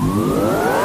Música